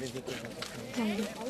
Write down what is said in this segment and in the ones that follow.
入れていく。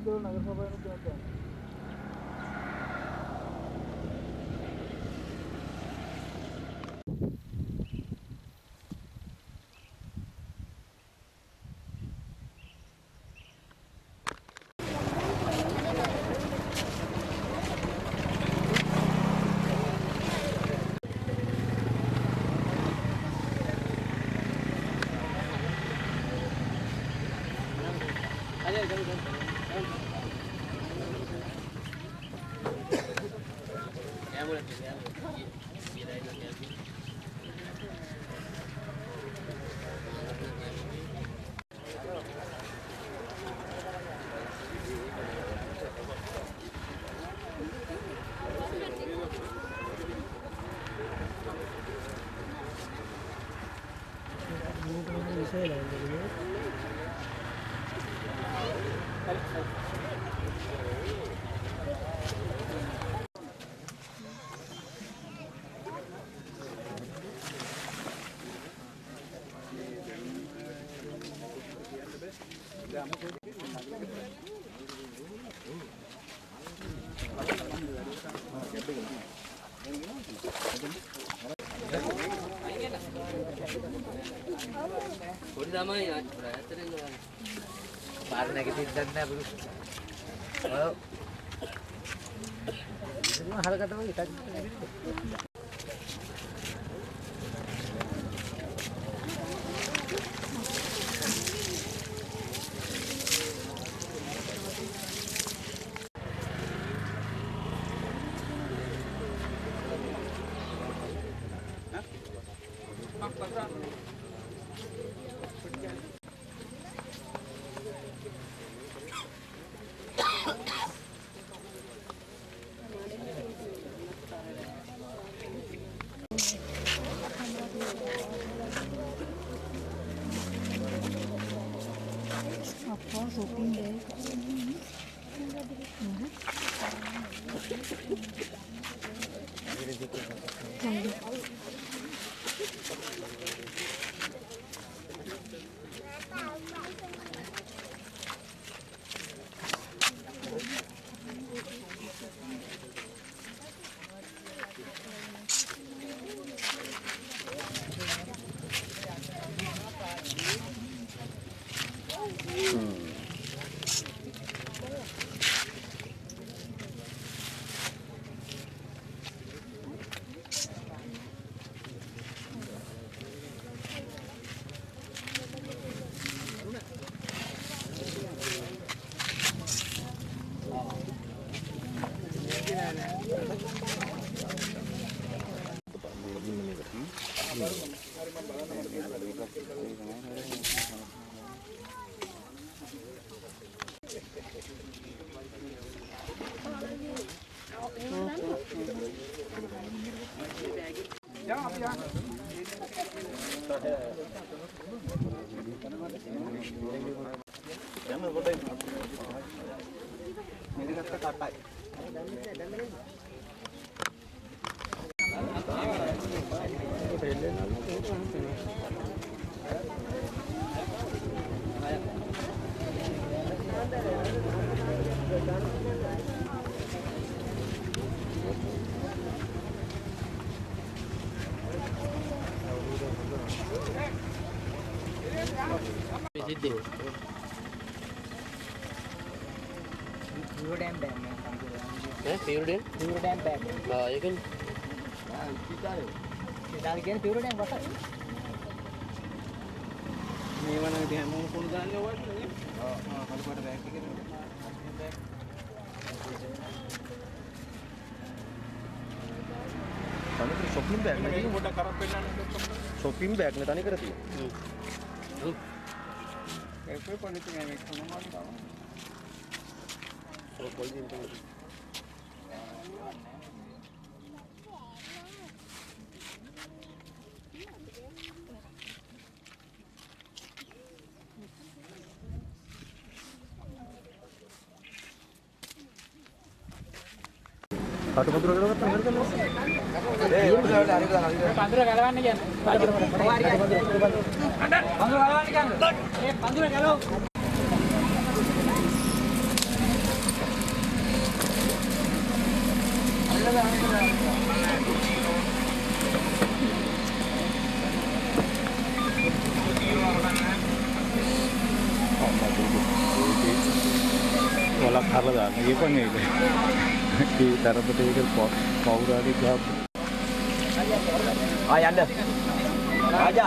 దూరం నగరసభ ఎన్నికలు Allez, allez, allez. Yeah, I would have been, yeah. පොඩි තමයි ඇතරෙන්න පාර නැගිටින්න දන්නේ නැහැ හරකට වගේ അപ്പോൾ shopping day Pure dam bag. Eh, Ele deu. ඩම් පිරුඩෙන් පිරුඩම් බෑ ඒක දාගෙන පිරුඩම් වට මේ වන විදිහ හැමෝම පොල් ගන්න ඕවට නේ? ආ කල්පට බෑග් එකේ තනිකර shopping bag නේ පොඩක් අරන් පෙන්නන්න shopping bag නේ තනිකර තියෙන Eso es cuando tiene mi economía, ¿no? Por කටුමුදුර කරලා ගත්තා නේද කන්නේ? පඳුර ගලවන්න කියන්නේ. පඳුර ගලවන්න කියන්නේ. ඒ පඳුර ගලව. වලක් di taruh putih itu pot kau dari gab ayah anda. Aja.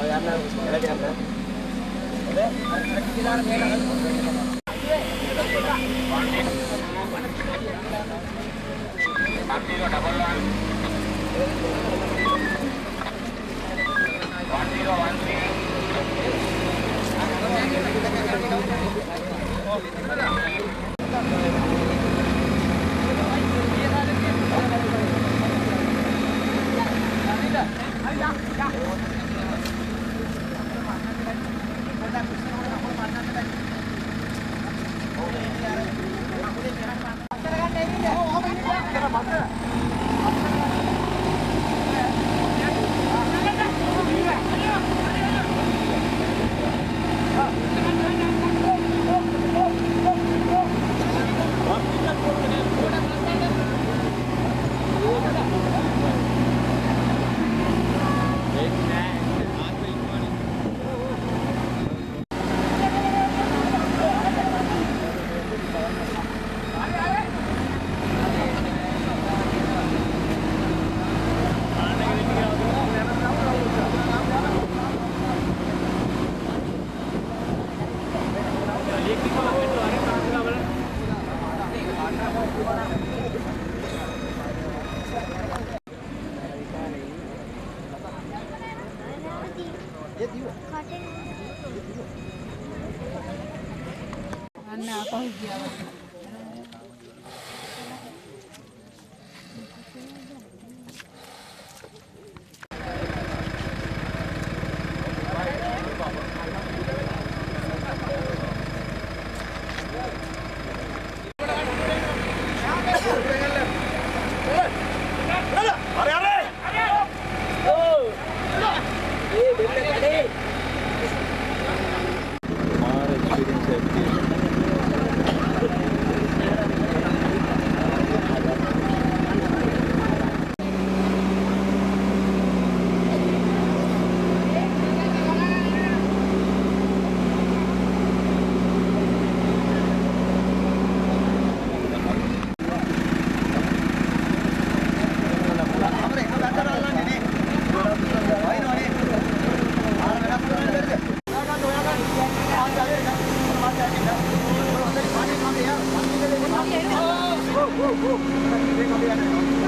Ayah anda. Ayah anda. أنا طيب فوزية Oh, oh, oh.